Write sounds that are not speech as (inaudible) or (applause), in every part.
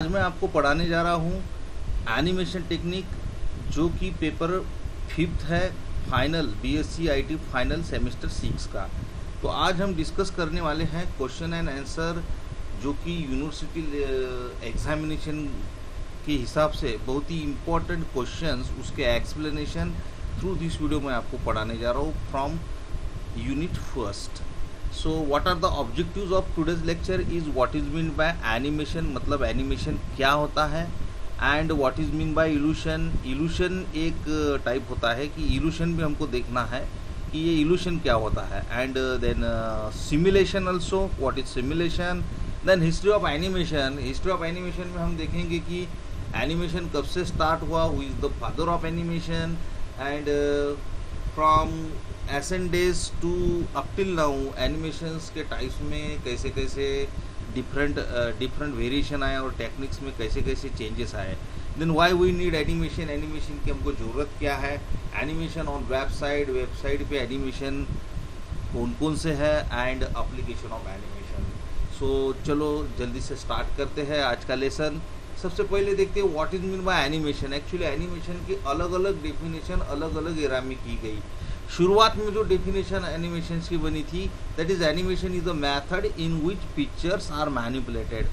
आज मैं आपको पढ़ाने जा रहा हूँ एनिमेशन टेक्निक जो कि पेपर फिफ्थ है final BSc IT final semester six का। तो आज हम डिस्कस करने वाले हैं क्वेश्चन एंड आंसर जो कि यूनिवर्सिटी एग्जामिनेशन के हिसाब से बहुत ही इम्पोर्टेंट क्वेश्चंस उसके एक्सप्लेनेशन थ्रू दिस वीडियो मैं आपको पढ़ाने जा रहा हूँ from unit first so what are the objectives of today's lecture is what is mean by animation मतलब एनिमेशन क्या होता है? And what is mean by illusion illusion एक टाइप uh, होता है कि इल्यूशन भी हमको देखना है कि ये इल्यूशन क्या होता है। And then simulation also what is simulation then history of animation history of animation में हम देखेंगे कि एनिमेशन कब से स्टार्ट हुआ? Who is the father of animation and from ancient days to up till now animations के types में कैसे कैसे डिफरेंट डिफरेंट वेरिएशन आए और टेक्निक्स में कैसे कैसे चेंजेस आए। Then why we need animation animation की हमको ज़रूरत क्या है? एनिमेशन ऑन वेबसाइट वेबसाइट पे एनिमेशन कौन कौन से है? And application of animation so चलो, जल्दी से स्टार्ट करते हैं आज का लेसन सबसे पहले देखते हैं what is mean by animation actually animation की अलग अलग डेफिनेशन अलग अलग एरा में की गई। शुरुआत में जो डेफिनेशन एनिमेशन की बनी थी that is animation is a method in which pictures are manipulated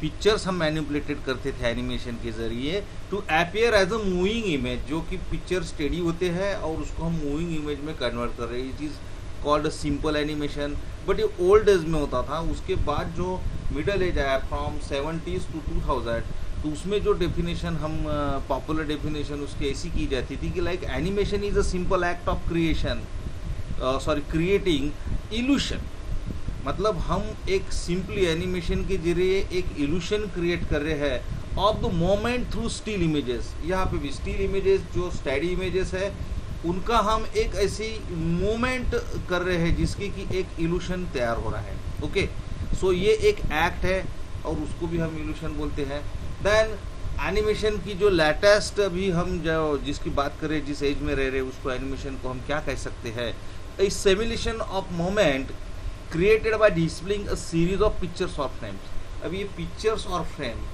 pictures हम मैनिपुलेटेड करते थे एनिमेशन के ज़रिए to appear as a moving image जो कि पिक्चर स्टेडी होते हैं और उसको हम मूविंग इमेज में कन्वर्ट कर रहे हैं। It is called simple animation but ये ओल्ड एज में होता था, उसके बाद जो मिडल एज आया from seventies to two thousand तो उसमें जो डेफिनेशन हम पॉपुलर डेफिनेशन उसकी ऐसी की जाती थी कि like animation is a simple act of creation sorry creating illusion मतलब हम एक सिंपली एनिमेशन के ज़रिए एक इल्यूशन क्रिएट कर रहे हैं of the moment through still images यहाँ पे भी स्टील इमेजेस जो स्टडी इमेजेस है उनका हम एक ऐसी मोमेंट कर रहे हैं जिसकी कि एक इल्यूशन तैयार हो रहा है. Okay okay? सो so, ये एक एक्ट है और उसको भी हम इल्यूशन बोलते हैं. देन एनिमेशन की जो लेटेस्ट अभी हम जो, जिसकी बात करें, जिस एज में रह रहे, उसको एनिमेशन को हम क्या कह सकते हैं? A simulation of moment created by displaying a series of pictures और फ्रेम्स अब ये पिक्चर्स और फ्रेम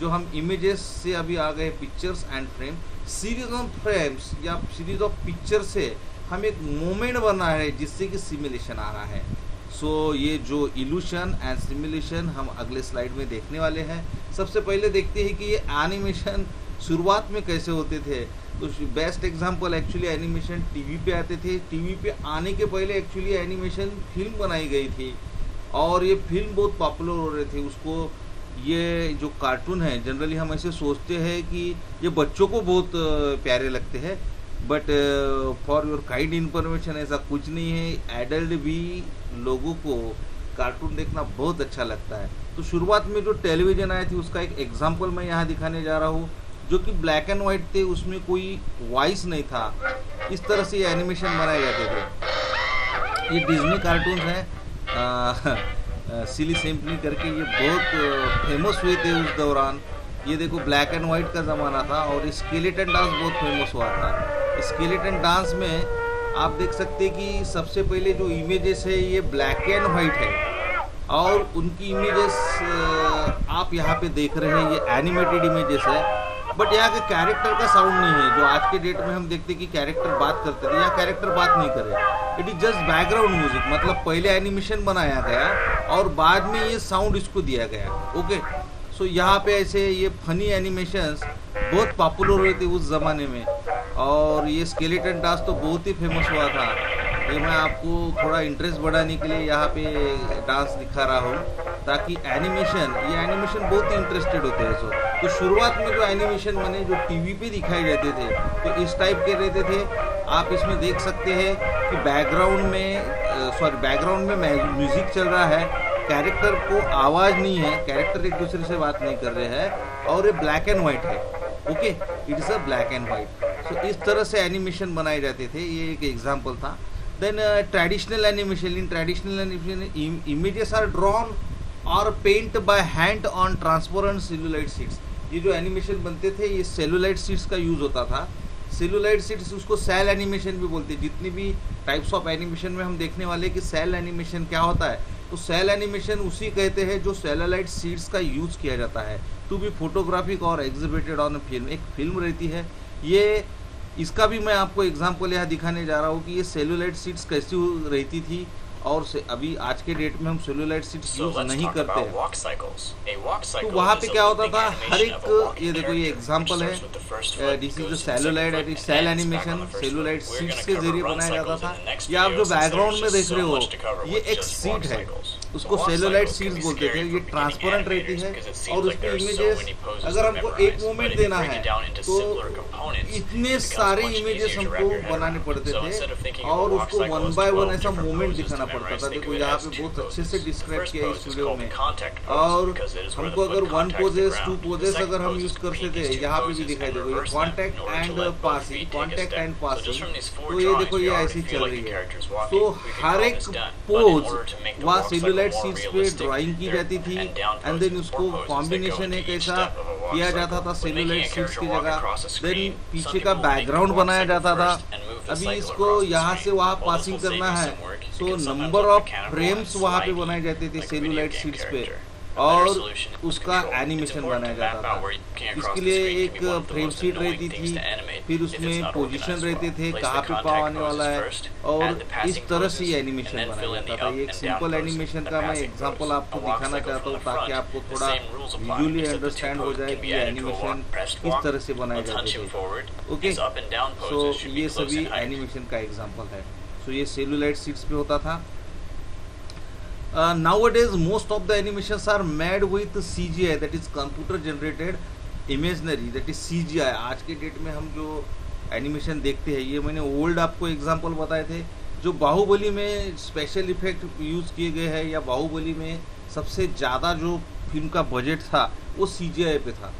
जो हम इमेजेस से अभी आ गए pictures and frame series of frames या सीरीज़ ऑफ़ पिक्चर से हम एक मोमेंट बना है, जिससे कि सिमुलेशन आ रहा है। सो so, ये जो इल्यूशन एंड सिमुलेशन हम अगले स्लाइड में देखने वाले हैं। सबसे पहले देखते हैं कि ये एनिमेशन शुरुआत में कैसे होते थे। तो best example actually animation TV पे आते थे। टीवी पे आने के पहले एक्चुअली एनिमेशन फ़िल्म बनाई गई थी। और ये फ़िल्म बहुत पॉपुलर हो रहे थे। उसको ये जो कार्टून है जनरली हम ऐसे सोचते हैं कि ये बच्चों को बहुत प्यारे लगते हैं। But for your kind information ऐसा कुछ नहीं है। एडल्ट भी लोगों को कार्टून देखना बहुत अच्छा लगता है। तो शुरुआत में जो टेलीविज़न आए थे, उसका एक एग्ज़ाम्पल मैं यहाँ दिखाने जा रहा हूँ, जो कि ब्लैक एंड वाइट थे, उसमें कोई वॉइस नहीं था। इस तरह से ये एनिमेशन बनाए जाते थे। ये डिज्नी कार्टून है। सिली सिंपली करके ये बहुत फ़ेमस हुए थे उस दौरान। ये देखो ब्लैक एंड वाइट का ज़माना था और स्केलेटन डांस बहुत फ़ेमस हुआ था। स्केलेटन डांस में आप देख सकते कि सबसे पहले जो इमेजेस है, ये ब्लैक एंड वाइट है। और उनकी इमेजेस आप यहाँ पे देख रहे हैं, ये एनिमेटेड इमेजेस है। बट यहाँ के कैरेक्टर का साउंड नहीं है, जो आज के डेट में हम देखते कि कैरेक्टर बात करते थे यहाँ कैरेक्टर बात नहीं करे it is just background music मतलब पहले एनिमेशन बनाया गया और बाद में ये साउंड इसको दिया गया ओके सो यहाँ पे ऐसे ये फनी एनिमेशंस बहुत पॉपुलर हुए थे उस ज़माने में। और ये स्केलेटन डांस तो बहुत ही फ़ेमस हुआ था। ये मैं आपको थोड़ा इंटरेस्ट बढ़ाने के लिए यहाँ पे डांस दिखा रहा हूँ, ताकि एनिमेशन ये एनिमेशन बहुत ही इंटरेस्टेड होते हैं सो तो शुरुआत में जो एनिमेशन बने जो टीवी पे दिखाई देते थे तो इस टाइप के रहते थे। आप इसमें देख सकते हैं कि बैकग्राउंड में सॉरी बैकग्राउंड में म्यूज़िक चल रहा है। कैरेक्टर को आवाज़ नहीं है कैरेक्टर एक दूसरे से बात नहीं कर रहे हैं और ये ब्लैक एंड वाइट है okay it is a black and white so इस तरह से एनिमेशन बनाए जाते थे, ये एक एग्ज़ाम्पल था। Then traditional animation in traditional animation images are drawn और paint by hand on transparent celluloid sheets ये जो एनिमेशन बनते थे, ये सेलुलाइट सीट्स का यूज़ होता था। सेलुलाइट सीट्स उसको सेल एनिमेशन भी बोलते हैं। जितनी भी टाइप्स ऑफ़ एनिमेशन में हम देखने वाले कि सेल एनिमेशन क्या होता है तो सेल एनिमेशन उसी कहते हैं जो सेलोलाइट सीड्स का यूज़ किया जाता है। टू बी फोटोग्राफिक और एग्जिबिटेड ऑन फ़िल्म एक फ़िल्म रहती है। ये, इसका भी मैं आपको एग्ज़ाम्पल यहाँ दिखाने जा रहा हूँ कि ये सेलुलाइट सीड्स कैसी रहती थी। और से अभी आज के डेट में हम सेलुलाइट सीट्स यूज़ नहीं करते हैं। तो वहाँ पे क्या होता था? हर एक ये देखो ये एग्जांपल है। This is celluloid at cel animation celluloid sheets के ज़रिए बनाया जाता था। या आप जो बैकग्राउंड में देख रहे हो ये एक सीट है। उसको सेलुलाइट सीट्स बोलते थे ये ट्रांसपेरेंट रहती है और उसके इमेजेस अगर हमको एक मोमेंट देना है तो इतने सारे इमेजेस हमको बनाने पड़ते थे और उसको वन बाय वन ऐसा मोमेंट दिखाना पड़ता था देखो यहाँ पे बहुत अच्छे से डिस्क्राइब किया इस वीडियो में। और हमको अगर वन पोजेस टू पोजेस अगर हम यूज़ करते थे यहाँ पे भी दिखाई देखो ये contact and passing contact and passing तो ये देखो ये ऐसी चल रही है तो हर एक पोज वहाँ सेलुलाइट सीट्स पे ड्राइंग की जाती थी एंड देन उसको कॉम्बिनेशन एक ऐसा किया जाता था सेलुलाइट सीट्स की जगह। देन पीछे का बैकग्राउंड बनाया जाता था। अभी इसको यहाँ से वहाँ पासिंग करना है। तो नंबर ऑफ़ फ्रेम्स वहाँ पे बनाए जाते थे सेलुलाइट सीट्स पे। और उसका एनिमेशन बनाया जाता था। इसके लिए एक फ्रेम शीट रहती थी फिर उसमें पोजीशन रहते थे कहाँ पे पाव आने वाला है और इस तरह से एनिमेशन बनाया जाता था। एक सिंपल एनिमेशन का मैं एग्जांपल आपको दिखाना चाहता हूँ ताकि आपको थोड़ा विजुअली अंडरस्टैंड हो जाए कि एनिमेशन किस तरह से बनाए जाते थे। ओके सो ये सभी एनिमेशन का एग्ज़ाम्पल है। सो ये सेलुलाइट सीट्स पे होता था। Uh, nowadays most of the animations are made with CGI that is computer generated imaginary that is CGI आज के डेट में हम जो एनिमेशन देखते हैं ये मैंने ओल्ड आपको एग्जांपल बताए थे जो बाहुबली में स्पेशल इफ़ेक्ट यूज़ किए गए हैं या बाहुबली में सबसे ज़्यादा जो फ़िल्म का बजट था वो सी जी आई पे था।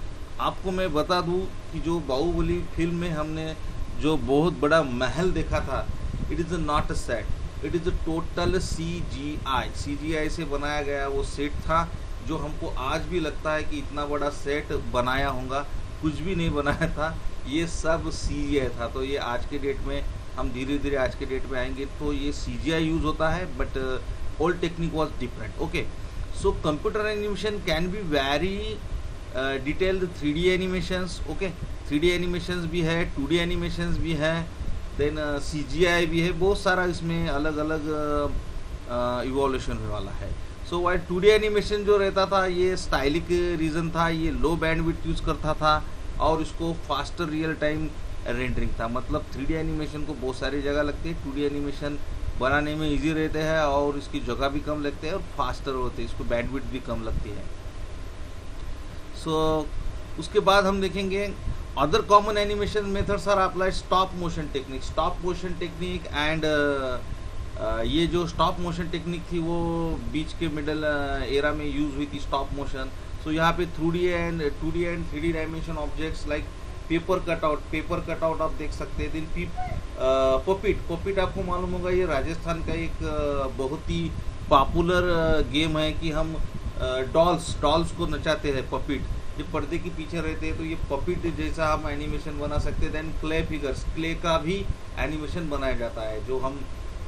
आपको मैं बता दूँ कि जो बाहुबली फ़िल्म में हमने जो बहुत बड़ा महल देखा था it is not a set it is total C G I C G I से बनाया गया वो सेट था, जो हमको आज भी लगता है कि इतना बड़ा सेट बनाया होगा। कुछ भी नहीं बनाया था। ये सब सी जी आई था। तो ये आज के डेट में, हम धीरे धीरे आज के डेट में आएँगे। तो ये सी जी आई यूज़ होता है but old technique was different okay so computer animation can be very detailed three D animations okay three D animations भी है टू डी एनिमेशंस भी है। देन सीजीआई भी है बहुत सारा इसमें अलग अलग इवोल्यूशन होने वाला है। सो वाई टू एनिमेशन जो रहता था ये स्टाइलिक रीज़न था ये लो बैंड विथ यूज़ करता था और इसको फास्टर रियल टाइम रेंडरिंग था। मतलब थ्री एनिमेशन को बहुत सारी जगह लगती है टू एनिमेशन बनाने में इजी रहते हैं और इसकी जगह भी कम लगते हैं और फास्टर होते हैं इसको बैंड विथ भी कम लगती है। सो so, उसके बाद हम देखेंगे common animation methods are applied stop motion technique. Stop motion technique and uh, uh, ये जो स्टॉप मोशन टेक्निक थी वो बीच के मिडल एरा में यूज़ हुई थी स्टॉप मोशन सो यहाँ पे three D and two D and three D dimension objects like paper cutout paper cutout आप देख सकते हैं। दिन पीप पपिट पपिट आपको मालूम होगा ये राजस्थान का एक uh, बहुत ही पॉपुलर गेम है कि हम डॉल्स डॉल्स को नचाते हैं पपिट जब पर्दे के पीछे रहते हैं तो ये पपिट जैसा हम एनिमेशन बना सकते हैं देन क्ले फिगर्स क्ले का भी एनिमेशन बनाया जाता है जो हम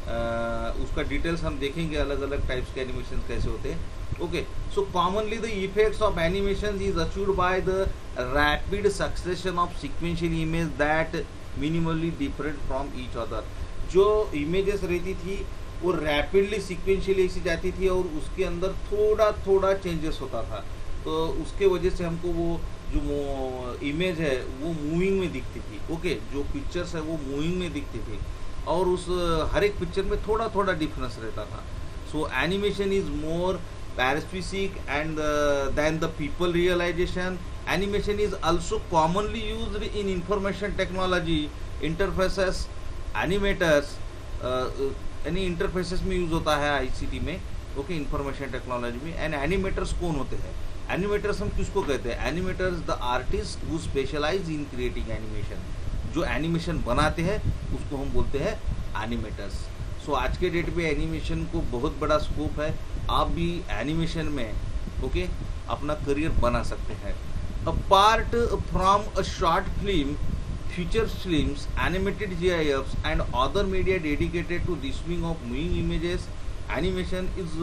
आ, उसका डिटेल्स हम देखेंगे अलग अलग टाइप्स के एनिमेशन कैसे होते हैं। Okay so commonly the effects of animation is achieved by the rapid succession of sequential image that minimally different from each other जो इमेजेस रहती थी वो रैपिडली सिक्वेंशियली ऐसी जाती थी और उसके अंदर थोड़ा थोड़ा चेंजेस होता था। तो उसके वजह से हमको वो जो इमेज है, वो मूविंग में दिखती थी। ओके जो पिक्चर्स है वो मूविंग में दिखती थी। और उस, हर एक पिक्चर में थोड़ा थोड़ा डिफरेंस रहता था। So animation is more perspicuous and then the people realization animation is also commonly use in information technology interfaces animators यानी इंटरफेसेस में यूज़ होता है आईसीटी में ओके इंफॉर्मेशन टेक्नोलॉजी में। एंड एनिमेटर्स कौन होते हैं? एनिमेटर्स हम किसको कहते हैं? Animators the artist who specialize in creating animation जो एनिमेशन बनाते हैं उसको हम बोलते हैं एनिमेटर्स सो आज के डेट पे एनिमेशन को बहुत बड़ा स्कोप है। आप भी एनिमेशन में ओके okay, अपना करियर बना सकते हैं। Apart from a short film feature films animated G I Fs and other media dedicated to displaying of moving images animation is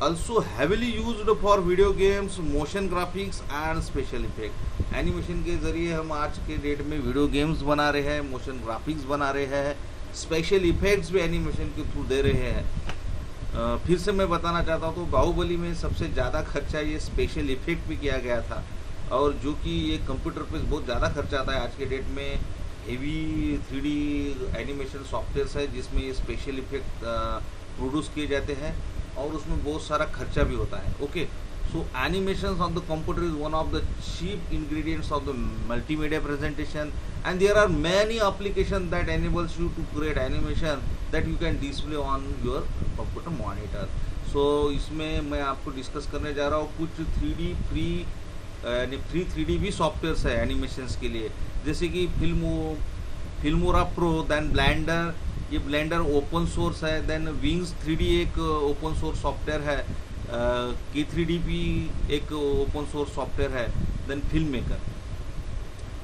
also heavily used for video games, motion graphics and special effect. Animation के ज़रिए हम आज के date में video games बना रहे हैं motion graphics बना रहे हैं स्पेशल इफेक्ट्स भी एनिमेशन के थ्रू दे रहे हैं। फिर से मैं बताना चाहता हूँ तो बाहुबली में सबसे ज़्यादा खर्चा ये स्पेशल इफ़ेक्ट भी किया गया था। और जो कि ये कंप्यूटर पे बहुत ज़्यादा खर्चा आता है आज के डेट में। हेवी थ्री एनिमेशन सॉफ्टवेयर है जिसमें ये स्पेशल इफ़ेक्ट प्रोड्यूस किए जाते हैं। और उसमें बहुत सारा खर्चा भी होता है okay so animation of the computer is one of the cheap ingredients of the multimedia presentation and there are many application that enables you to create animation that you can display on your computer monitor so इसमें मैं आपको discuss करने जा रहा हूँ, कुछ three D free यानी free three D भी सॉफ्टवेयर है एनिमेशन के लिए। जैसे कि फिल्मो फिल्मोरा प्रो दैन ब्लैंडर ये ब्लेंडर ओपन सोर्स है देन विंग्स थ्री एक ओपन सोर्स सॉफ्टवेयर है के थ्री डी भी एक ओपन सोर्स सॉफ्टवेयर है then film maker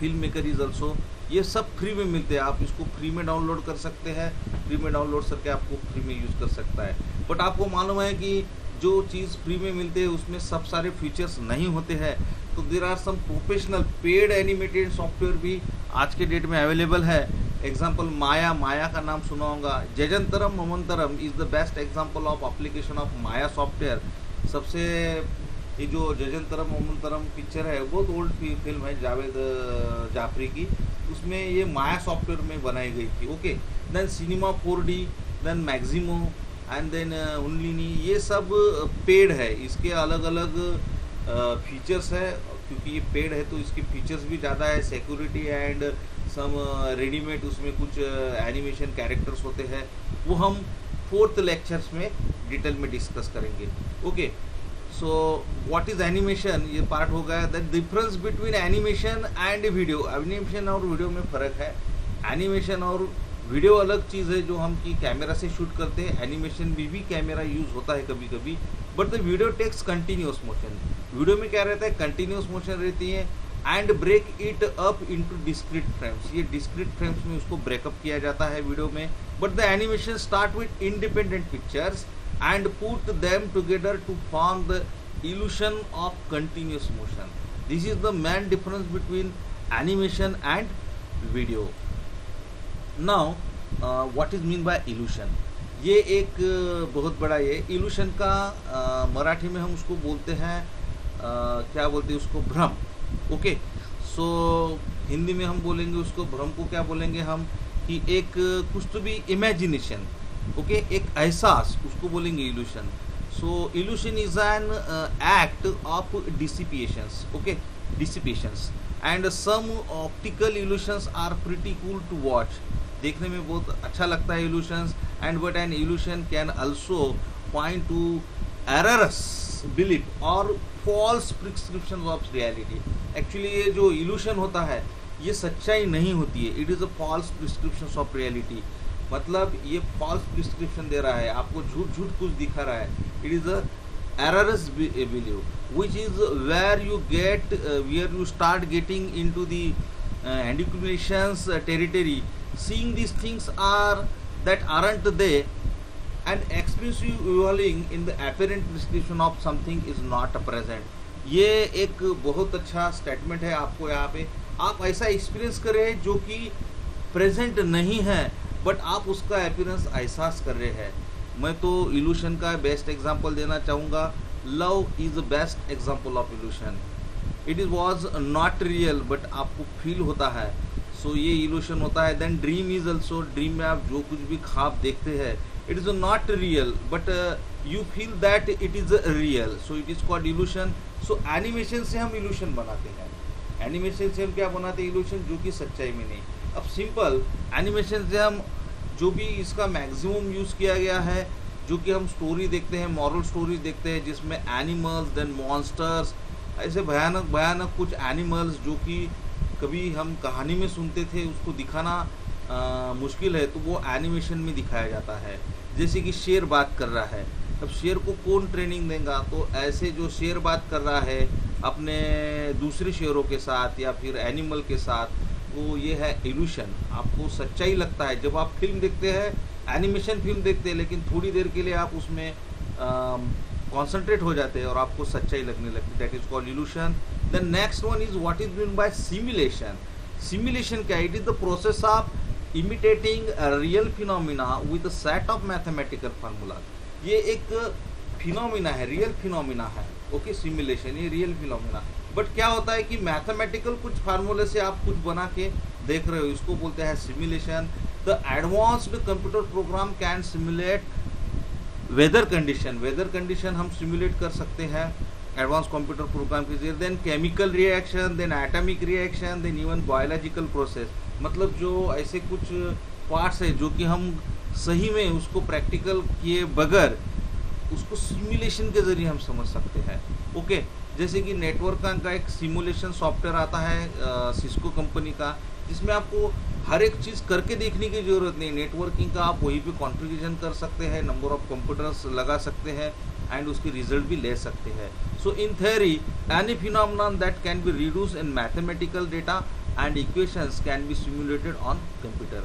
film maker is also ये सब फ्री में मिलते हैं, आप इसको फ्री में डाउनलोड कर सकते हैं फ्री में डाउनलोड करके आपको फ्री में यूज़ कर सकता है। बट आपको मालूम है कि जो चीज़ फ्री में मिलते हैं, उसमें सब सारे फीचर्स नहीं होते हैं। तो there are some professional paid animated software भी आज के डेट में अवेलेबल है। एग्ज़ाम्पल माया माया का नाम सुना होगा। Jajantaram Mamantaram is the best example of application of Maya software सबसे ये जो जजंतरम ममंतरम पिक्चर है, बहुत ओल्ड फ़िल्म है जावेद जाफरी की। उसमें ये माया सॉफ्टवेयर में बनाई गई थी okay then Cinema four D then मैगजिमो and then उनलिनी ये सब पेड है। इसके अलग अलग फीचर्स है, क्योंकि ये पेड है तो इसके फीचर्स भी ज़्यादा है सिक्योरिटी एंड सम रेडीमेड उसमें कुछ एनिमेशन uh, कैरेक्टर्स होते हैं वो हम फोर्थ लेक्चर्स में डिटेल में डिस्कस करेंगे। Okay so what is animation ये पार्ट हो गया। The difference between animation and video animation और वीडियो में फ़र्क है। एनिमेशन और वीडियो अलग चीज़ है जो हम की कैमरा से शूट करते हैं। एनिमेशन में भी कैमरा यूज़ होता है कभी कभी but the video takes continuous motion video में क्या रहता है? कंटिन्यूस मोशन रहती है। And break it up into discrete frames ये डिस्क्रिट फ्रेम्स में उसको ब्रेकअप किया जाता है वीडियो में but the animation start with independent pictures and put them together to form the of continuous motion. This is the main difference between animation and video. Now uh, what is mean by illusion? ये एक बहुत बड़ा ये evolution का आ, मराठी में हम उसको बोलते हैं आ, क्या बोलते हैं उसको? भ्रम। ओके सो हिंदी में हम बोलेंगे उसको भ्रम को क्या बोलेंगे हम? कि एक, कुछ तो भी इमेजिनेशन ओके एक एहसास, उसको बोलेंगे illusion so illusion is an act of deceptions okay deceptions and some optical illusions are pretty cool to watch देखने में बहुत अच्छा लगता है illusions and but an illusion can also point to erroneous believe और false prescription of reality actually ये जो evolution होता है, ये सच्चाई नहीं होती है. It is a false prescription of reality मतलब ये फॉल्स प्रिस्क्रिप्शन दे रहा है, आपको झूठ झूठ कुछ दिखा रहा है. It is a erroneous believe which is where you get where you start getting into the हैंडिकुलेशंस territory seeing this things are that aren't they expressive evolving in the apparent description of something is not present. ये एक बहुत अच्छा statement है आपको यहाँ पे। आप ऐसा एक्सपीरियंस कर रहे हैं जो कि प्रेजेंट नहीं है बट आप उसका अपीरेंस एहसास कर रहे हैं। मैं तो इल्यूशन का बेस्ट एग्जांपल देना चाहूँगा। Love is the best example of illusion it is was not real but आपको फील होता है। सो so, ये इल्यूशन होता है। Then dream is also dream में आप जो कुछ भी खाब देखते हैं it is not real but uh, you feel that it is real. So it is called illusion. So animation से हम illusion बनाते हैं। एनिमेशन से हम क्या बनाते हैं? इल्यूशन जो कि सच्चाई में नहीं। अब सिंपल एनिमेशन से हम जो भी इसका मैक्सिमम यूज़ किया गया है जो कि हम स्टोरी देखते हैं मॉरल स्टोरीज देखते हैं जिसमें एनिमल्स देन मॉन्स्टर्स ऐसे भयानक भयानक कुछ एनिमल्स जो कि कभी हम कहानी में सुनते थे उसको दिखाना आ, मुश्किल है तो वो एनिमेशन में दिखाया जाता है। जैसे कि शेर बात कर रहा है। अब शेर को कौन ट्रेनिंग देगा? तो ऐसे जो शेर बात कर रहा है अपने दूसरे शेरों के साथ या फिर एनिमल के साथ तो ये है इल्यूशन आपको सच्चाई लगता है। जब आप फ़िल्म देखते हैं एनिमेशन फ़िल्म देखते हैं लेकिन थोड़ी देर के लिए आप उसमें कॉन्सेंट्रेट हो जाते हैं और आपको सच्चाई लगने लगती है। That is called illusion the next one is what is mean by simulation simulation क्या? It is the process of imitating real phenomena with set of mathematical formula. ये एक फिनोमिना है रियल फिनोमिना है ओके सिमुलेशन ये real phenomena but क्या होता है कि मैथमेटिकल कुछ फार्मूले से आप कुछ बना के देख रहे हो, इसको बोलते हैं simulation the advanced computer program can simulate weather condition weather condition हम सिमुलेट कर सकते हैं एडवांस कंप्यूटर प्रोग्राम के ज़रिए. Then chemical reaction then atomic reaction then even biological process मतलब जो ऐसे कुछ पार्ट्स है जो कि हम सही में उसको प्रैक्टिकल किए बगैर उसको सिमुलेशन के ज़रिए हम समझ सकते हैं। ओके जैसे कि नेटवर्क का एक सिमुलेशन सॉफ्टवेयर आता है सिस्को कंपनी का, जिसमें आपको हर एक चीज़ करके देखने की ज़रूरत नहीं नेटवर्किंग का आप वहीं पे कॉन्फ़िगरेशन कर सकते हैं नंबर ऑफ़ कंप्यूटर्स लगा सकते हैं एंड उसकी रिज़ल्ट भी ले सकते हैं। So in theory any phenomenon that can be reduce in mathematical data and equations can be simulated on computer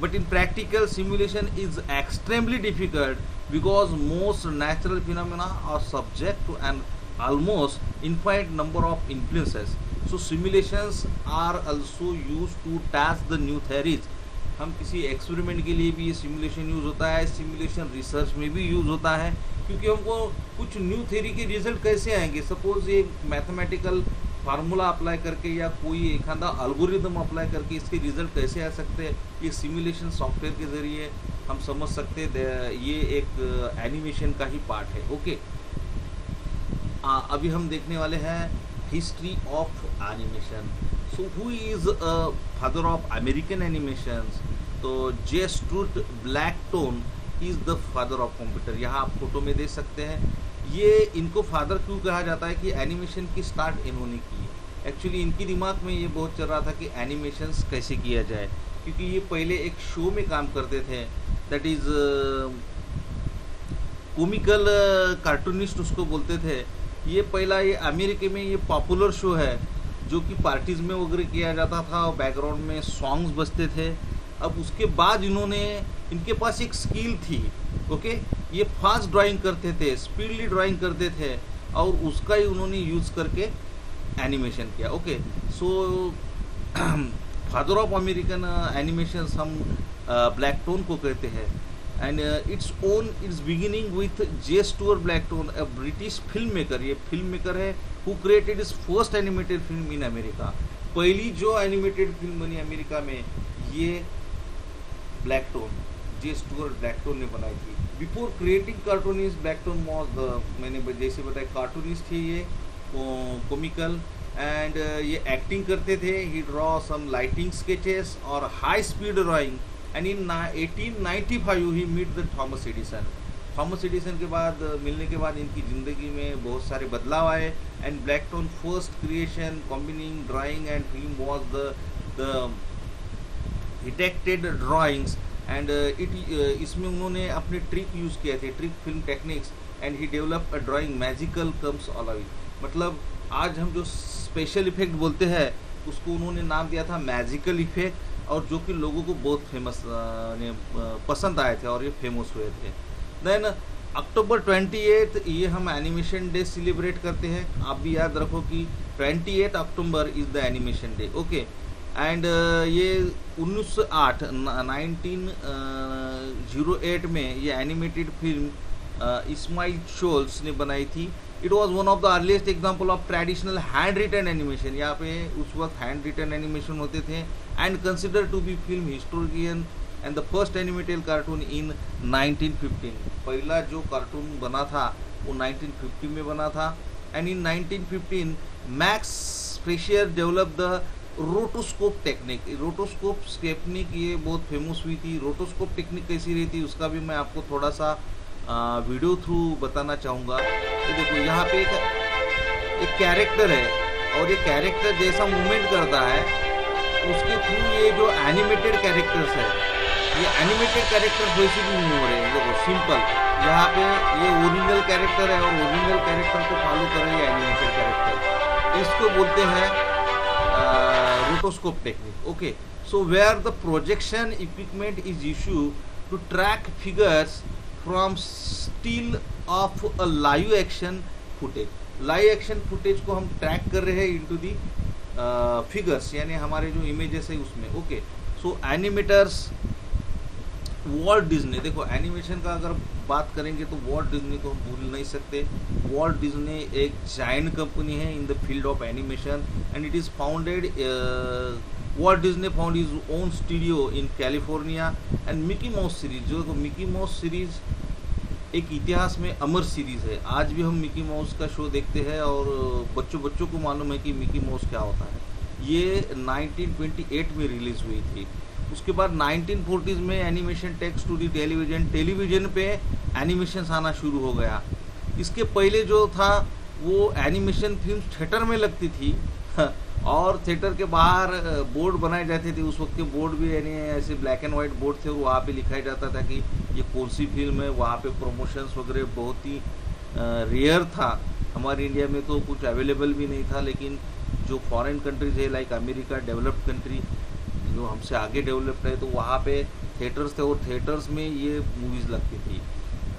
but in practical simulation is extremely difficult because most natural phenomena are subject to an almost infinite number of influences so simulations are also used to test the new theories हम किसी experiment के लिए भी ये simulation use होता है simulation research में भी यूज़ होता है क्योंकि हमको कुछ न्यू थ्योरी के रिज़ल्ट कैसे आएँगे सपोज़ ये मैथमेटिकल फार्मूला अप्लाई करके या कोई एखादा अल्गोरिदम अप्लाई करके इसके रिज़ल्ट कैसे आ सकते हैं? ये सिमुलेशन सॉफ्टवेयर के ज़रिए हम समझ सकते ये एक एनिमेशन का ही पार्ट है। ओके आ, अभी हम देखने वाले हैं history of animation so who is father of American animation तो J Stuart Blackton is the father of computer यहाँ आप फ़ोटो में देख सकते हैं। ये इनको फादर क्यों कहा जाता है कि एनिमेशन की स्टार्ट इन्होंने की एक्चुअली इनकी दिमाग में ये बहुत चल रहा था कि एनिमेशन कैसे किया जाए। क्योंकि ये पहले एक शो में काम करते थे। दैट इज़ कोमिकल कार्टूनिस्ट उसको बोलते थे। ये पहला ये अमेरिका में ये पॉपुलर शो है, जो कि पार्टीज़ में वगैरह किया जाता था और बैकग्राउंड में सॉन्ग्स बजते थे। अब उसके बाद इन्होंने, इनके पास एक स्किल थी ओके ये फास्ट ड्राइंग करते थे, स्पीडली ड्राइंग करते थे और उसका ही उन्होंने यूज़ करके एनिमेशन किया। Okay, so, (clears throat) father of American animation हम ब्लैक टोन को कहते हैं। And its own its beginning with J Stuart Blackton a British film maker ये फ़िल्म मेकर है who created is first animated film in America पहली जो animated film बनी America में, ये Blackton J Blackton ने बनाई थी। Before creating cartoonist Blackton was the मैंने जैसे बताया कार्टूनिस्ट थे ये कॉमिकल एंड ये एक्टिंग करते थे। He draw some lighting sketches और high speed drawing and in 1895 he meet the Thomas Edison Thomas Edison के बाद मिलने के बाद इनकी ज़िंदगी में बहुत सारे बदलाव आए। And Blackton first creation combining drawing and film was the detected drawings and it uh, uh, इसमें उन्होंने अपने ट्रिक यूज़ किए थे trick film techniques and he develop a drawing magical comes all मतलब आज हम जो स्पेशल इफ़ेक्ट बोलते हैं उसको उन्होंने नाम दिया था मैजिकल इफ़ेक्ट और जो कि लोगों को बहुत फ़ेमस uh, ने पसंद आए थे और ये फ़ेमस हुए थे। देन अक्टूबर ट्वेंटी एट ये हम एनिमेशन डे सेलिब्रेट करते हैं। आप भी याद रखो कि twenty eight October is the animation day okay and uh, ये उन्नीस सौ आठ नाइनटीन ज़ीरो एट में ये एनिमेटेड फ़िल्म इस्माइल शोल्स ने बनाई थी। It was one of the earliest example of traditional hand return animation यहाँ पे उस वक्त हैंड रिटर्न एनिमेशन होते थे। And consider to be film historian and the first animated cartoon in 1915 पहला जो कार्टून बना था वो 1950 में बना था। And in 1915 Max Fleischer develop the rotoscope technique rotoscope technique ये बहुत फ़ेमस हुई थी। रोटोस्कोप टेक्निक कैसी रही थी उसका भी मैं आपको थोड़ा सा आ, वीडियो थ्रू बताना चाहूँगा। तो देखो यहाँ पे एक एक कैरेक्टर है और ये कैरेक्टर जैसा मूवमेंट करता है उसके थ्रू ये जो एनिमेटेड कैरेक्टर्स है ये एनिमेटेड कैरेक्टर वैसे भी मूव हो रहे हैं। देखो सिंपल यहाँ पे ये ओरिजिनल कैरेक्टर है और ओरिजिनल कैरेक्टर को फॉलो कर रहे एनिमेटेड कैरेक्टर इसको बोलते हैं rotoscope technique okay so where the projection equipment is issue to track figures from still of a live action footage live action footage ko को हम kar कर रहे हैं the uh, figures यानी हमारे जो images है उसमें okay so animators Walt Disney देखो एनिमेशन का अगर बात करेंगे तो वॉल्ट डिज्नी को हम भूल नहीं सकते। वॉल्ट डिज्नी एक जाइंट कंपनी है in the field of animation and it is founded Walt Disney found his own studio in California and Mickey Mouse series जो देखो मिकी माउस सीरीज़ एक इतिहास में अमर सीरीज़ है। आज भी हम मिकी माउस का शो देखते हैं और बच्चों बच्चों को मालूम है कि मिकी माउस क्या होता है। ये 1928 में रिलीज़ हुई थी। उसके बाद 1940s में animation takes to the television television पे एनिमेशन आना शुरू हो गया। इसके पहले जो था, वो एनिमेशन फ़िल्म थिएटर में लगती थी, (laughs) और थिएटर के बाहर बोर्ड बनाए जाते थे। उस वक्त के बोर्ड भी यानी ऐसे ब्लैक एंड वाइट बोर्ड थे वहाँ पे लिखाया जाता था कि ये कौन सी फ़िल्म है, वहाँ पे प्रमोशंस वगैरह बहुत ही रेयर था। हमारे इंडिया में तो कुछ अवेलेबल भी नहीं था, लेकिन जो फॉरेन कंट्रीज़ है लाइक अमेरिका डेवलप्ड कंट्री जो हमसे आगे डेवलप्ड है तो वहाँ पे थिएटर्स थे और थिएटर्स में ये मूवीज़ लगती थी।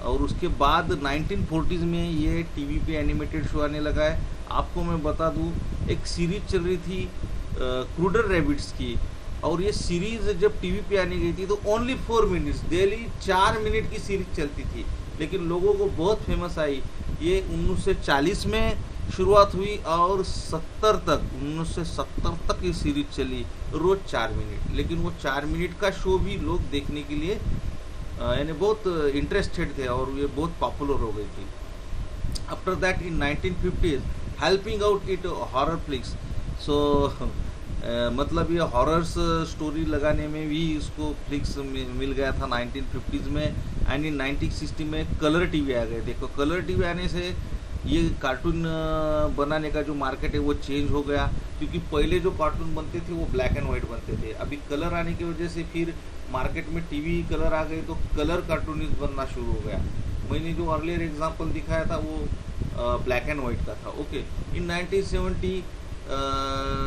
और उसके बाद 1940s में ये टीवी पे एनिमेटेड शो आने लगा है। आपको मैं बता दूँ, एक सीरीज़ चल रही थी क्रूडर रेबिट्स की। और ये सीरीज़ जब टीवी पे आने गई थी तो ओनली फोर मिनट्स डेली चार मिनट की सीरीज़ चलती थी। लेकिन लोगों को बहुत फ़ेमस आई। ये उन्नीस सौ चालीस में शुरुआत हुई और 70 तक, उन्नीस सौ सत्तर तक ये सीरीज़ चली, रोज चार मिनट। लेकिन वो चार मिनट का शो भी लोग देखने के लिए यानी बहुत इंटरेस्टेड थे और ये बहुत पॉपुलर हो गई थी। After that in 1950s helping out it horror flicks so मतलब ये हॉरर्स स्टोरी लगाने में भी इसको फ्लिक्स मिल गया था 1950s में। एंड इन 1960 में कलर टीवी आ गए। देखो कलर टीवी आने से ये कार्टून बनाने का जो मार्केट है वो चेंज हो गया। क्योंकि पहले जो कार्टून बनते थे वो ब्लैक एंड वाइट बनते थे। अभी कलर आने की वजह से फिर मार्केट में टीवी कलर आ गए तो कलर कार्टूनिस्ट बनना शुरू हो गया। मैंने जो अर्लियर एग्जांपल दिखाया था वो ब्लैक एंड वाइट का था ओके इन 1970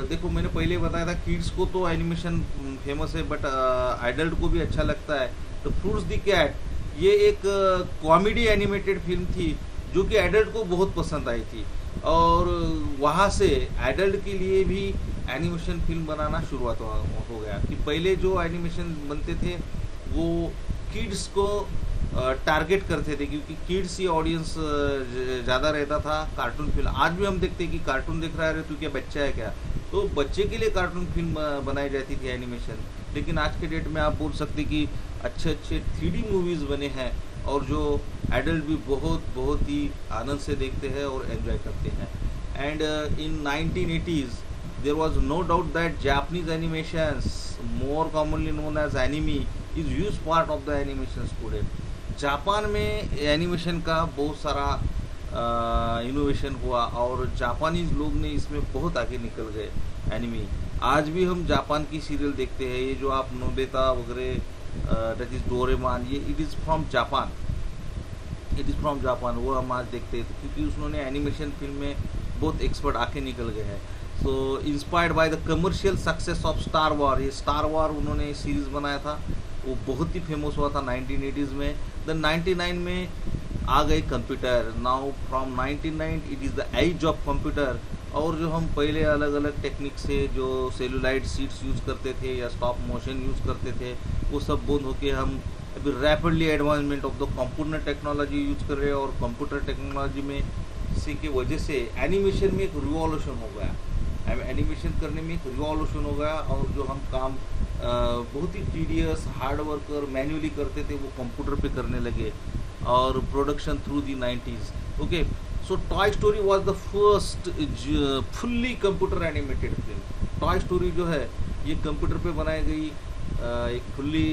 देखो मैंने पहले बताया था किड्स को तो एनिमेशन फ़ेमस है बट एडल्ट को भी अच्छा लगता है। तो फ्रूट्स दी कैट ये एक कॉमेडी एनिमेटेड फ़िल्म थी। जो कि एडल्ट को बहुत पसंद आई थी। और वहाँ से एडल्ट के लिए भी एनिमेशन फ़िल्म बनाना शुरुआत हो, हो गया। कि पहले जो एनिमेशन बनते थे वो किड्स को टारगेट करते थे क्योंकि किड्स ही ऑडियंस ज़्यादा रहता था कार्टून फ़िल्म आज भी हम देखते हैं कि कार्टून देख रहा है तो क्या बच्चा है क्या? तो बच्चे के लिए कार्टून फ़िल्म बनाई जाती थी एनिमेशन लेकिन आज के डेट में आप बोल सकते कि अच्छे अच्छे थ्री मूवीज़ बने हैं। और जो एडल्ट भी बहुत बहुत ही आनंद से देखते हैं और एंजॉय करते हैं। And in nineteen eighties there was no doubt that Japanese animation more commonly known as anime is huge part of the animation today Japan में एनिमेशन का बहुत सारा इनोवेशन हुआ और जापानीज लोग ने इसमें बहुत आगे निकल गए एनिमी आज भी हम जापान की सीरियल देखते हैं। ये जो आप नोबेता वगैरह दैट इज़ डोरेमान ये it is from Japan it is from Japan वो हम आज देखते हैं। क्योंकि उसने एनिमेशन फ़िल्म में बहुत एक्सपर्ट आके निकल गए हैं। So inspired by the commercial success of Star War ये स्टार वॉर उन्होंने सीरीज़ बनाया था। वो बहुत ही फ़ेमस हुआ था 1980s में। देन 99 में आ गए computer now from 99 it is the age of computer और जो हम पहले अलग अलग टेक्निक से जो सेलुलाइट सीट्स यूज़ करते थे या स्टॉप मोशन यूज़ करते थे, वो सब बंद होके हम अभी rapidly advancement of the computer technology use कर रहे हैं और कंप्यूटर टेक्नोलॉजी में से की वजह से एनिमेशन में एक रिवॉल्यूशन हो गया। एनिमेशन करने में एक रिवॉल्यूशन हो गया और जो हम काम बहुत ही टीडियस हार्ड वर्कर मैन्युअली करते थे, वो कंप्यूटर पे करने लगे। और production through the nineties okay so Toy Story was the first fully computer animated film Toy Story जो है, ये कंप्यूटर पे बनाई गई एक फुल्ली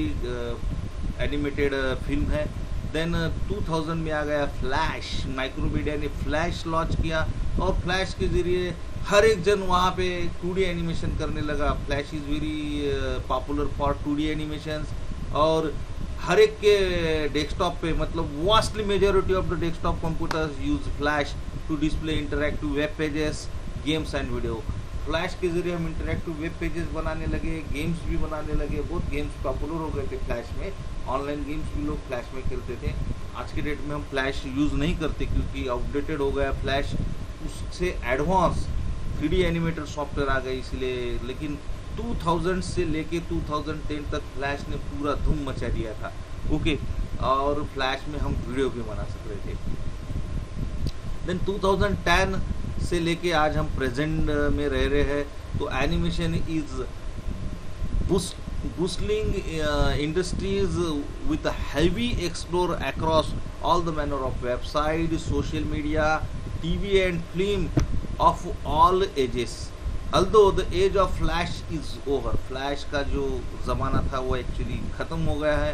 एनिमेटेड फ़िल्म है। देन 2000 में आ गया फ्लैश माइक्रोमीडिया ने फ्लैश लॉन्च किया और फ्लैश के ज़रिए हर एक जन वहाँ पे टू एनिमेशन करने लगा। Flash is very popular for two animation और हर एक के डेस्कटॉप पे मतलब vastly majority of the desktop computers use Flash to display interactive web pages games and video Flash के ज़रिए हम इंटरैक्टिव वेब पेजेस बनाने लगे गेम्स भी बनाने लगे। बहुत गेम्स पॉपुलर हो गए थे फ्लैश में। ऑनलाइन गेम्स भी लोग फ्लैश में खेलते थे। आज के डेट में हम फ्लैश यूज़ नहीं करते क्योंकि आउटडेटेड हो गया फ्लैश उससे एडवांस थ्री एनिमेटर सॉफ्टवेयर आ गए इसलिए। लेकिन 2000 से लेके 2010 तक फ्लैश ने पूरा धूम मचा दिया था। ओके और फ्लैश में हम वीडियो भी बना सक रहे थे। देन 2010 से लेके आज हम प्रेजेंट uh, में रह रहे हैं। तो animation is bustling industries with heavy explore across all the manner of website social media T V and film of all ages although the age of Flash is over Flash का जो जमाना था वो एक्चुअली खत्म हो गया है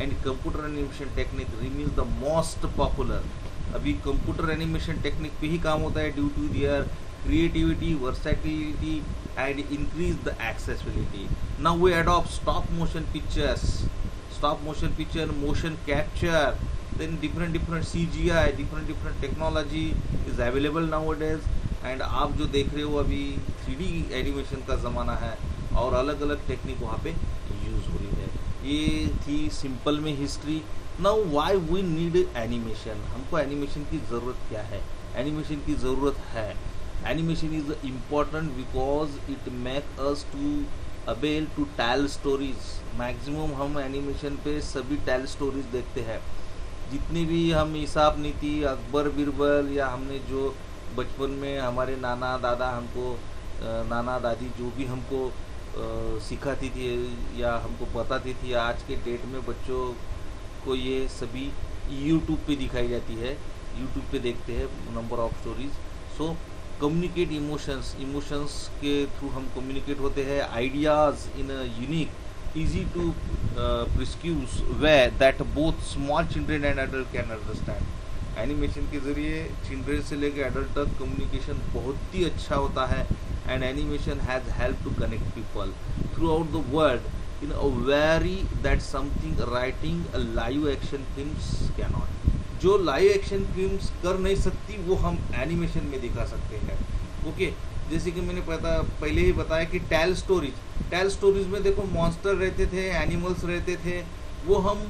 and computer animation technique remains the most popular अभी कंप्यूटर एनिमेशन टेक्निक पे ही काम होता है due to their creativity versatility and increase the accessibility now we adopt stop motion pictures stop motion picture motion capture then different different C G I different different technology is available nowadays and आप जो देख रहे हो अभी three animation का ज़माना है और अलग अलग टेक्निक वहाँ पे यूज़ हो रही है। ये थी सिंपल में history now why we need animation हमको एनिमेशन की ज़रूरत क्या है? एनिमेशन की ज़रूरत है। Animation is important because it make us to able to tell stories maximum हम एनिमेशन पे सभी टेल स्टोरीज देखते हैं। जितनी भी हम हिसाब नीति, अकबर, बीरबल या हमने जो बचपन में हमारे नाना दादा हमको नाना दादी जो भी हमको सिखाती थी या हमको बताती थी, आज के डेट में बच्चों को ये सभी यूट्यूब पे दिखाई जाती है। यूट्यूब पे देखते हैं number of stories so communicate emotions emotions के थ्रू हम कम्युनिकेट होते हैं। Ideas in a unique easy to perceive way that both small children and adult can understand animation के ज़रिए चिल्ड्रेन से लेकर एडल्ट तक कम्युनिकेशन बहुत ही अच्छा होता है and animation has help to connect people throughout the world in a very that something writing a live action films can not जो लाइव एक्शन फिल्म्स कर नहीं सकती, वो हम एनिमेशन में दिखा सकते हैं। ओके जैसे कि मैंने पता, पहले ही बताया कि टैल स्टोरीज टैल स्टोरीज में देखो मॉन्स्टर रहते थे एनिमल्स रहते थे, वो हम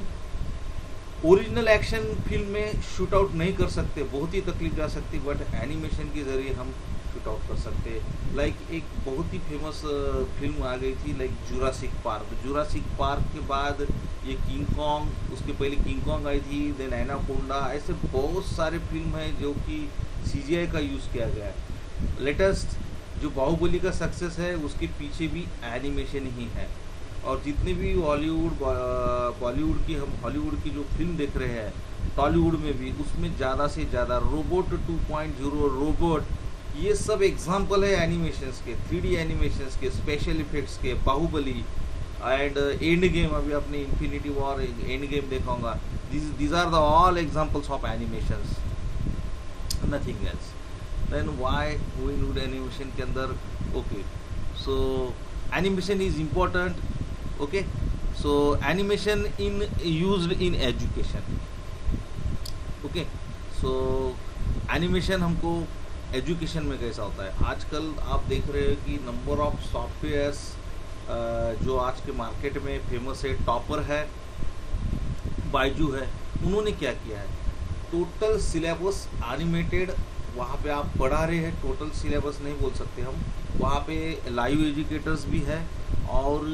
ओरिजिनल एक्शन फ़िल्म में शूट आउट नहीं कर सकते बहुत ही तकलीफ़ जा सकती बट एनिमेशन के ज़रिए हम शूट आउट कर सकते। लाइक like, एक बहुत ही फ़ेमस फ़िल्म आ गई थी like Jurassic Park Jurassic Park के बाद ये किंग कॉन्ग उसके पहले किंग कॉन्ग आई थी देन एनाकोंडा ऐसे बहुत सारे फ़िल्म हैं जो कि सीजीआई का यूज़ किया गया है। लेटेस्ट जो बाहुबली का सक्सेस है उसके पीछे भी एनिमेशन ही है। और जितने भी हॉलीवुड बॉलीवुड की हम, हॉलीवुड की जो फ़िल्म देख रहे हैं, टॉलीवुड में भी, उसमें ज़्यादा से ज़्यादा रोबोट 2.0 रोबोट, ये सब एग्ज़ाम्पल है एनिमेशंस के, थ्री डी एनिमेशंस के, स्पेशल इफेक्ट्स के, बाहुबली एंड एंड गेम अभी आपने इन्फिनिटी वॉर एंड गेम देखा होगा। These are the all examples of animations nothing else then why need animation के अंदर? Okay so animation is important okay so animation in use in education okay so animation हमको education में कैसा होता है? आजकल आप देख रहे हो कि नंबर ऑफ़ सॉफ्टवेयर्स जो आज के मार्केट में फ़ेमस है टॉपर है बाइजू है, उन्होंने क्या किया है? टोटल सिलेबस एनिमेटेड वहाँ पे आप पढ़ा रहे हैं टोटल सिलेबस नहीं बोल सकते हम। वहाँ पे लाइव एजुकेटर्स भी है और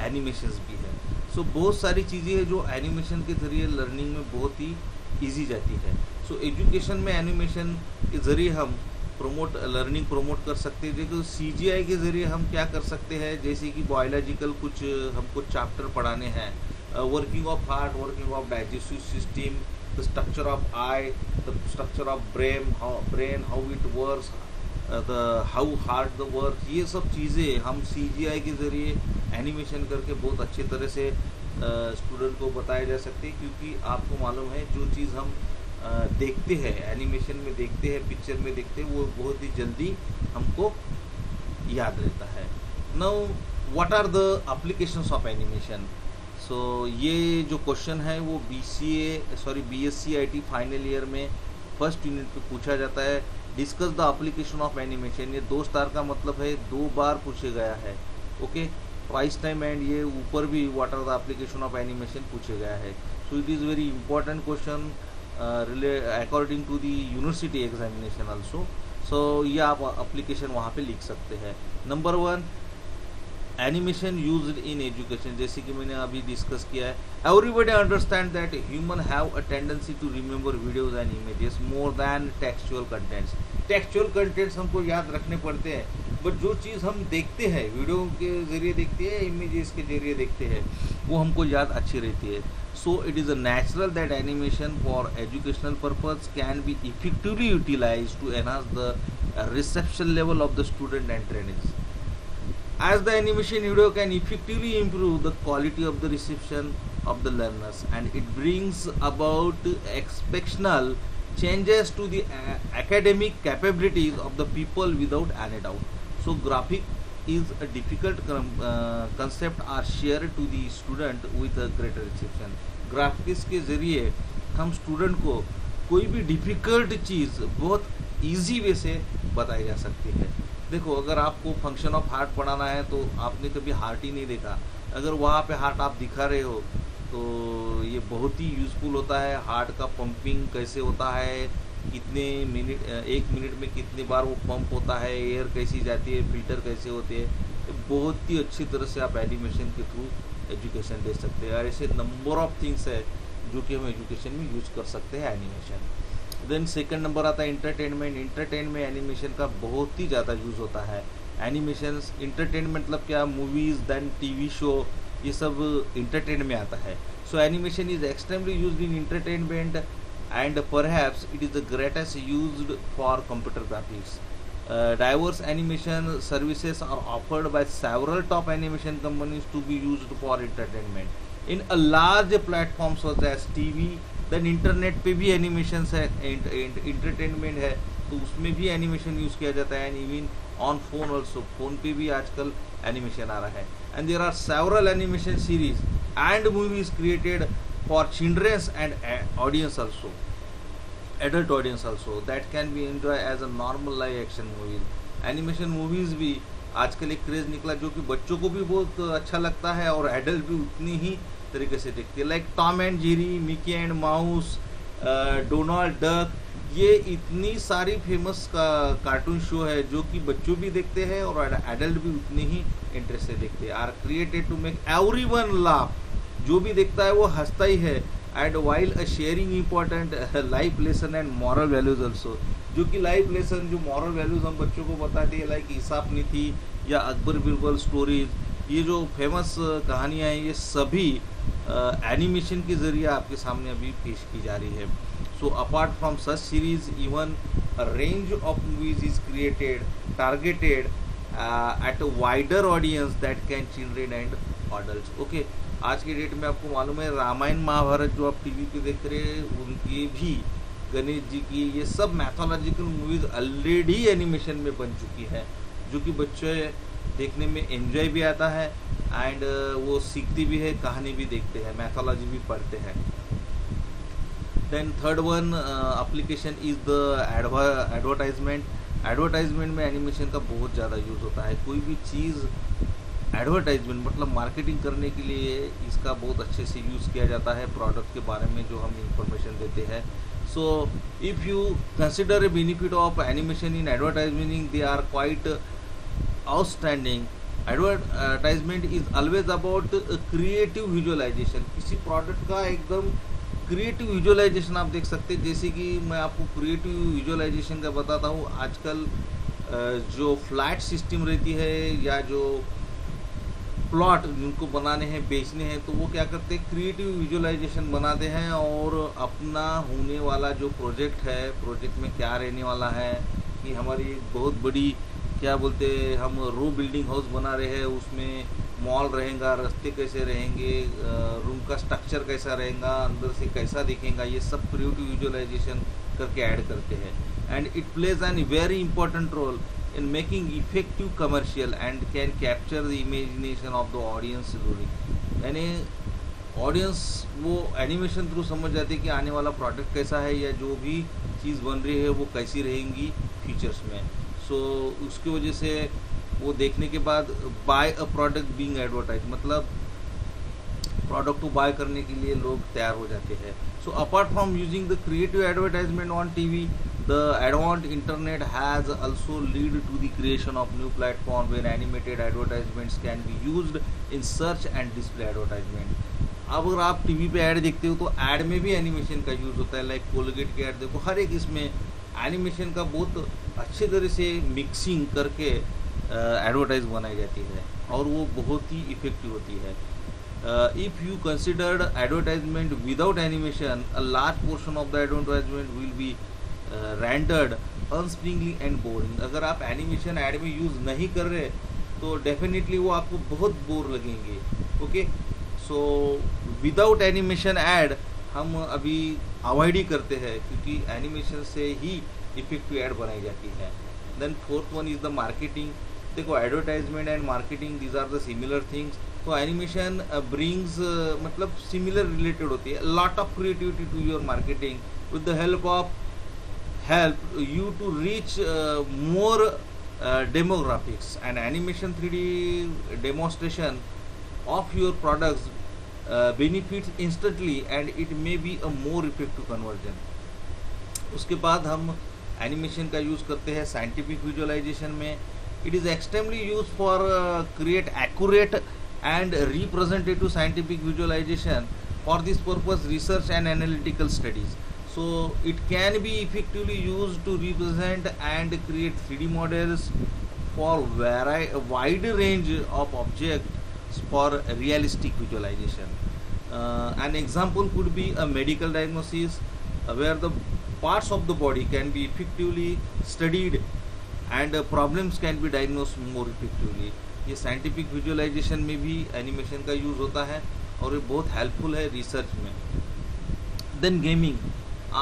एनिमेशंस भी है। सो so, बहुत सारी चीज़ें हैं जो एनिमेशन के ज़रिए लर्निंग में बहुत ही ईजी जाती है। सो so, एजुकेशन में एनिमेशन के ज़रिए हम प्रमोट लर्निंग प्रमोट कर सकते हैं। देखो सी के ज़रिए हम क्या कर सकते हैं? जैसे कि बायोलॉजिकल कुछ हमको चैप्टर पढ़ाने हैं। Working of heart working of digestive system the structure of eye the structure of brain how brain how it works the how hard the work ये सब चीज़ें हम सी जी आई के ज़रिए एनिमेशन करके बहुत अच्छे तरह से स्टूडेंट को बताया जा सकते हैं, क्योंकि आपको मालूम है जो चीज़ हम देखते हैं एनिमेशन में देखते हैं पिक्चर में देखते हैं, वो बहुत ही जल्दी हमको याद रहता है। Know what are the applications of animation so ये जो क्वेश्चन है, वो B sorry B S final year में फ़र्स्ट यूनिट पे पूछा जाता है। Discuss the application of animation. ये दो स्टार का मतलब है, दो बार पूछे गया है। ओके? प्राइस टाइम एंड ये ऊपर भी what are the application of animation पूछे गया है। So it is very important question really according to the university examination also so ये आप अप्लीकेशन वहाँ पे लिख सकते हैं। Number one animation use in education जैसे कि मैंने अभी डिस्कस किया है। Everybody understand that human have a tendency to remember videos and images more than textual contents textual contents हमको याद रखने पड़ते हैं। बट जो चीज़ हम देखते हैं वीडियो के ज़रिए देखते हैं इमेजेस के ज़रिए देखते हैं, वो हमको याद अच्छी रहती है। So it is a natural that animation for educational purpose can be effectively utilize to enhance the reception level of the student and trainings as the animation video can effectively improve the quality of the reception of the learners and it brings about exceptional changes to the uh, academic capabilities of the people without any doubt so graphic is a difficult uh, concept are shared to the student with a greater reception graphics के ज़रिए हम student को कोई भी difficult चीज़ बहुत easy way से बताई जा सकती है देखो, अगर आपको फ़ंक्शन ऑफ़ हार्ट पढ़ाना है तो आपने कभी हार्ट ही नहीं देखा। अगर वहाँ पे हार्ट आप दिखा रहे हो तो ये बहुत ही यूज़फुल होता है। हार्ट का पंपिंग कैसे होता है, कितने मिनट एक मिनट में कितनी बार वो पंप होता है एयर कैसी जाती है फ़िल्टर कैसे होते हैं तो बहुत ही अच्छी तरह से आप एनिमेशन के थ्रू एजुकेशन दे सकते हैं। और ऐसे नंबर ऑफ़ थिंग्स है, जो कि हम एजुकेशन में यूज़ कर सकते हैं एनिमेशन देन सेकंड नंबर आता है इंटरटेनमेंट इंटरटेन में एनिमेशन का बहुत ही ज़्यादा यूज़ होता है। एनिमेशन इंटरटेनमेंट मतलब क्या? मूवीज़ देन टीवी शो ये सब इंटरटेन में आता है। So animation is extremely use in entertainment and perhaps it is the greatest use for computer graphics diverse animation services are offered by several top animation companies to be used for entertainment. In a large platform such TV, then internet पे भी animation है entertainment है तो उसमें भी animation use किया जाता है and even on phone also phone पे भी आजकल एनिमेशन आ रहा है। And there are several animation series and movies created for childrens and audience also adult audience also that can be enjoy as a normal live action movies animation movies भी आजकल एक craze निकला, जो कि बच्चों को भी बहुत अच्छा लगता है और एडल्ट भी उतनी ही तरीके से देखती है। Like Tom and Jerry Mickey and Mouse Donald Duck ये इतनी सारी फ़ेमस का कार्टून शो है जो कि बच्चों भी देखते हैं और एडल्ट भी उतने ही इंटरेस्ट से देखते हैं। Are created to make everyone laugh जो भी देखता है वो हंसता ही है। And while a sharing important life lesson and moral values also जो कि लाइफ लेसन जो मॉरल वैल्यूज़ हम बच्चों को बताते हैं लाइक हिसाब नीति या अकबर बिरबल स्टोरीज ये जो फ़ेमस कहानियाँ हैं, ये सभी एनिमेशन के ज़रिए आपके सामने अभी पेश की जा रही है। So apart from such series even range of movies is created targeted at a wider audience that can children and adult okay आज के डेट में आपको मालूम है, रामायण महाभारत जो आप टीवी पे देख रहे हैं, उनकी भी गणेश जी की ये सब मैथोलॉजिकल मूवीज़ ऑलरेडी एनिमेशन में बन चुकी है, जो कि बच्चे देखने में एंजॉय भी आता है एंड uh, वो सीखती भी है कहानी भी देखते हैं मैथोलॉजी भी पढ़ते हैं। Then third one application is the advertisement advertisement में एनिमेशन का बहुत ज़्यादा यूज़ होता है। कोई भी चीज़ एडवर्टाइजमेंट मतलब मार्केटिंग करने के लिए इसका बहुत अच्छे से यूज़ किया जाता है प्रोडक्ट के बारे में जो हम इंफॉर्मेशन देते हैं। So if you consider a benefit of animation in advertisement they are quite outstanding advertisement is always about creative visualization किसी प्रोडक्ट का एकदम क्रिएटिव विजुअलाइजेशन आप देख सकते हैं। जैसे कि मैं आपको क्रिएटिव विजुअलाइजेशन का बताता हूँ। आजकल जो फ्लैट सिस्टम रहती है या जो प्लॉट जिनको बनाने हैं, बेचने हैं तो वो क्या करते हैं? क्रिएटिव विजुअलाइजेशन बनाते हैं और अपना होने वाला जो प्रोजेक्ट है प्रोजेक्ट में क्या रहने वाला है, कि हमारी बहुत बड़ी क्या बोलते हम रो बिल्डिंग हाउस बना रहे हैं, उसमें मॉल रहेगा, रास्ते कैसे रहेंगे रूम का स्ट्रक्चर कैसा रहेगा, अंदर से कैसा दिखेगा, ये सब क्रिएटिव विजुअलाइजेशन करके ऐड करते हैं। And it plays an very important role in making effective commercial and can capture the imagination of the audience यानी ऑडियंस वो एनिमेशन थ्रू समझ जाती है कि आने वाला प्रोडक्ट कैसा है या जो भी चीज़ बन रही है वो कैसी रहेंगी फीचर्स में। सो so, उसकी वजह से वो देखने के बाद buy a product being advertise मतलब प्रोडक्ट को बाय करने के लिए लोग तैयार हो जाते हैं। So apart from using the creative advertisement on TV the advanced internet has also lead to the creation of new platform where animated advertisements can be use in search and display advertisement अब अगर आप TV पे add देखते हो तो add में भी animation का यूज़ होता है लाइक कोलगेट के ऐड देखो हर एक इसमें एनिमेशन का बहुत अच्छे तरह से मिक्सिंग करके एडवर्टाइज बनाई जाती है और वो बहुत ही इफ़ेक्टिव होती है। If you considered advertisement without animation a large portion of the advertisement will be rendered uninspiringly and boring अगर आप एनिमेशन ऐड में यूज़ नहीं कर रहे तो डेफिनेटली वो आपको बहुत बोर लगेंगे okay so without animation ad हम अभी अवॉइड ही करते हैं, क्योंकि एनिमेशन से ही इफ़ेक्टिव एड बनाई जाती है। Then fourth one is the marketing देखो advertisement and marketing these are the similar things तो एनिमेशन ब्रिंग्स मतलब सिमिलर रिलेटेड होती है। Lot of creativity to your marketing with the help of help you to reach more demographics and animation three D demonstration of your products benefits instantly and it may be a more effective conversion उसके बाद हम animation का use करते हैं scientific visualization में। It is extremely use for create accurate and representative scientific visualization for this purpose research and analytical studies so it can be effectively use to represent and create three D models for very wide range of object for realistic visualization an example could be a medical diagnosis where the parts of the body can be effectively studied and uh, problems can be diagnosed more effectively. ये scientific visualization में भी animation का use होता है और ये बहुत helpful है रिसर्च में। देन गेमिंग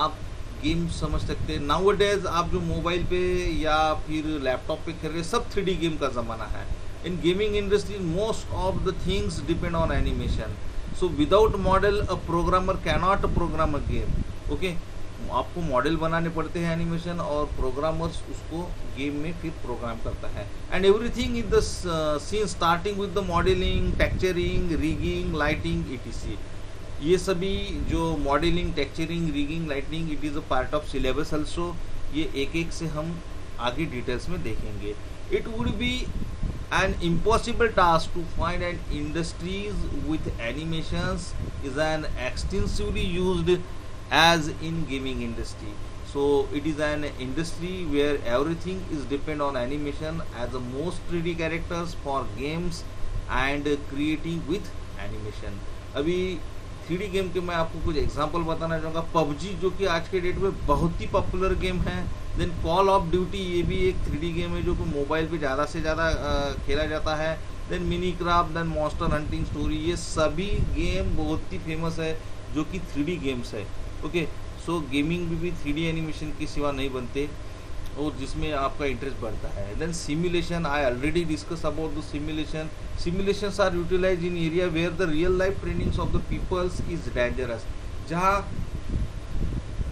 आप गेम समझ सकते हैं। नाउ डेज़ आप जो मोबाइल पे या फिर लैपटॉप पे खेल रहे सब थ्री गेम का ज़माना है। In gaming industry most of the things depend on animation so without model a programmer cannot program a game okay आपको मॉडल बनाने पड़ते हैं एनिमेशन और प्रोग्रामर्स उसको गेम में फिर प्रोग्राम करता है। And everything in the scene starting with the modelling texturing rigging lighting etc ये सभी जो modelling texturing rigging lighting it is a part of syllabus also ये एक एक से हम आगे डिटेल्स में देखेंगे। It would be an impossible task to find an industries with animations is an extensively used as in gaming industry so, it is an industry where everything is depend on animation as the most 3d characters for games and creating with animation. अभी three game के मैं आपको कुछ example बताना चाहूँगा। PUBG, जो कि आज के डेट में बहुत ही पॉपुलर गेम है। देन कॉल ऑफ़ ड्यूटी ये भी एक थ्री गेम है जो कि मोबाइल पे ज़्यादा से ज़्यादा खेला जाता है। Then Minecraft then Monster Hunting Story ये सभी गेम बहुत ही फ़ेमस है, जो कि थ्री गेम्स है। ओके सो गेमिंग में भी थ्री एनिमेशन के सिवा नहीं बनते और जिसमें आपका इंटरेस्ट बढ़ता है। Then simulation I already discuss about the simulation simulations are utilize in area where the real life trainings of the peoples is dangerous जहाँ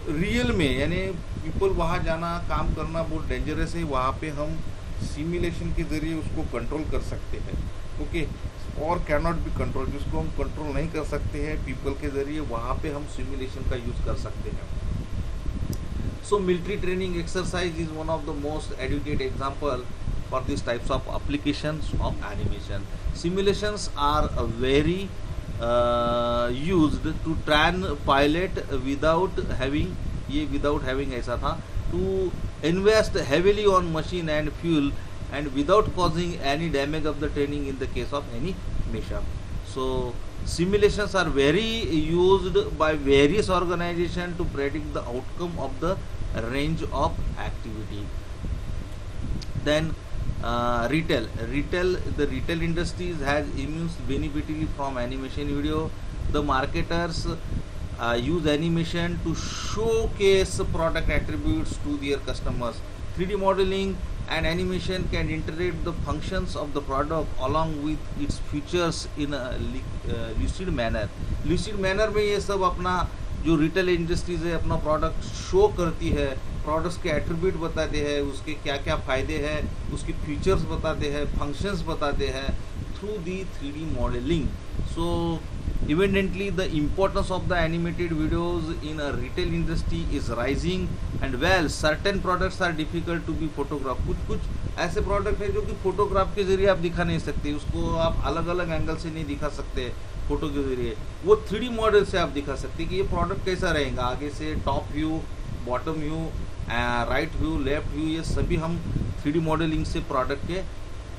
रियल में, यानी पीपल वहाँ जाना, काम करना बहुत डेंजरस है, वहाँ पे हम सिमुलेशन के ज़रिए उसको कंट्रोल कर सकते हैं। ओके और कैन नॉट बी कंट्रोल जिसको हम कंट्रोल नहीं कर सकते हैं पीपल के ज़रिए, वहाँ पे हम सिमुलेशन का यूज़ कर सकते हैं। So military training exercise is one of the most adequate example for this types of application of animation simulations are very use to train pilot without having ये विदाउट हैविंग ऐसा था to invest heavily on machine and fuel and without causing any damage of the training in the case of any So simulations are very used by various organizations to predict the outcome of the range of activity. Then uh, retail. Retail the retail industries has immense benefited from animation video. The marketers uh, use animation to showcase product attributes to their customers. 3d modeling and animation can integrate the functions of the product along with its features in a uh, lucid manner lucid manner ये सब अपना जो retail industries है अपना product show करती है products के attribute बताते हैं उसके क्या क्या फ़ायदे हैं उसके फीचर्स बताते हैं फ़ंक्शंस बताते हैं through the three D modelling so evidently, the importance of the animated videos in a retail industry is rising. And well, certain products are difficult to be photographed. कुछ कुछ ऐसे प्रोडक्ट है जो कि फोटोग्राफ के ज़रिए आप दिखा नहीं सकते। उसको आप अलग अलग एंगल से नहीं दिखा सकते फ़ोटो के ज़रिए। वो थ्री मॉडल से आप दिखा सकते कि ये प्रोडक्ट कैसा रहेगा। आगे से top view bottom view right view left view ये सभी हम थ्री मॉडलिंग से प्रोडक्ट के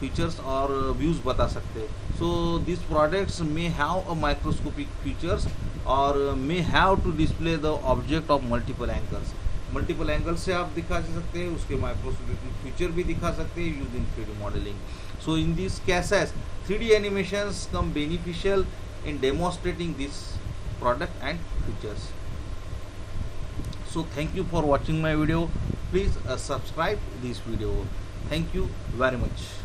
फीचर्स और व्यूज़ बता सकते हैं। So this products may have a microscopic features और may have to display the object of multiple angles multiple angle से आप दिखा सकते हैं उसके माइक्रोस्कोपिक फीचर भी दिखा सकते हैं using three D modelling so in this cases three D animations come beneficial in demonstrating this product and features. So thank you for watching my video. Please uh, subscribe this video. Thank you very much.